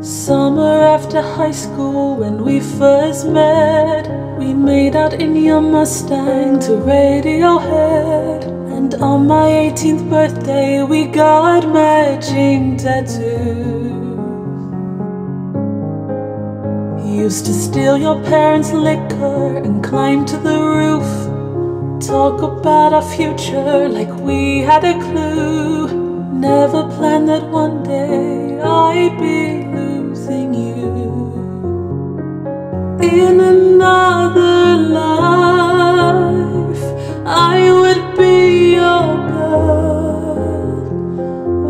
Summer after high school when we first met We made out in your Mustang to Radiohead. And on my 18th birthday we got matching tattoos. Used to steal your parents' liquor and climb to the roof. Talk about our future like we had a clue. Never planned that one day I'd be In another life I would be your girl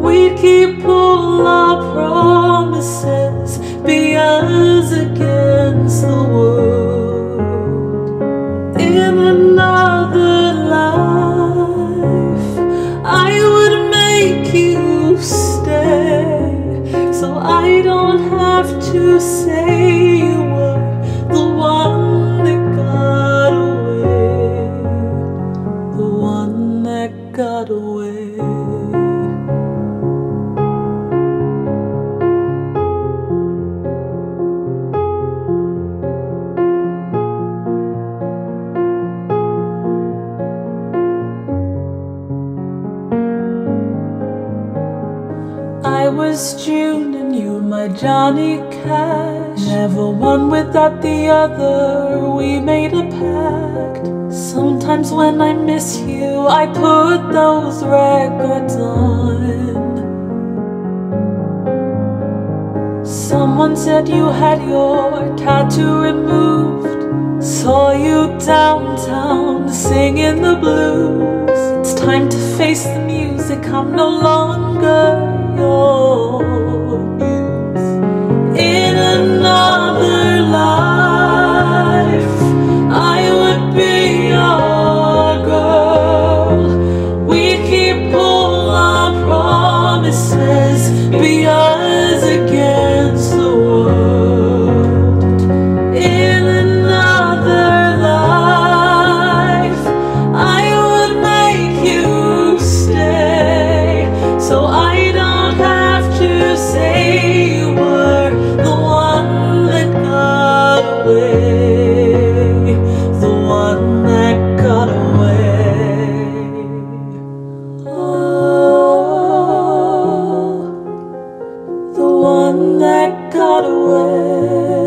We'd keep all our promises Be us against the world. In another life I would make you stay So I don't have to say got away I was June and you my Johnny Cash. Never one without the other, we made a pact. Sometimes when I miss you, I put those records on. Someone said you had your tattoo removed. Saw you downtown singing the blues. It's time to face the music, I'm no longer Not away.